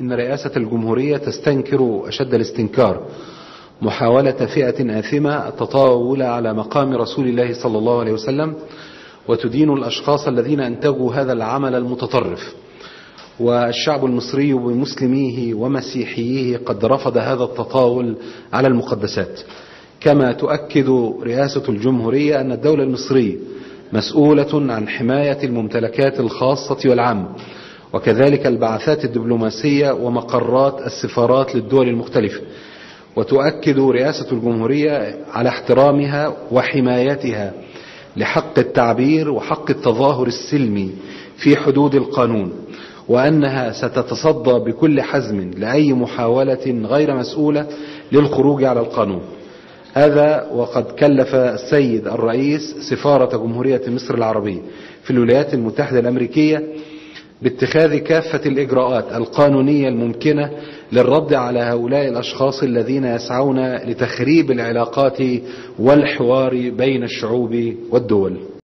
إن رئاسة الجمهورية تستنكر أشد الاستنكار محاولة فئة آثمة التطاول على مقام رسول الله صلى الله عليه وسلم وتدين الأشخاص الذين أنتجوا هذا العمل المتطرف. والشعب المصري بمسلميه ومسيحييه قد رفض هذا التطاول على المقدسات. كما تؤكد رئاسة الجمهورية أن الدولة المصرية مسؤولة عن حماية الممتلكات الخاصة والعامة وكذلك البعثات الدبلوماسية ومقرات السفارات للدول المختلفة. وتؤكد رئاسة الجمهورية على احترامها وحمايتها لحق التعبير وحق التظاهر السلمي في حدود القانون وأنها ستتصدى بكل حزم لأي محاولة غير مسؤولة للخروج على القانون. هذا وقد كلف السيد الرئيس سفارة جمهورية مصر العربية في الولايات المتحدة الأمريكية باتخاذ كافة الإجراءات القانونية الممكنة للرد على هؤلاء الأشخاص الذين يسعون لتخريب العلاقات والحوار بين الشعوب والدول.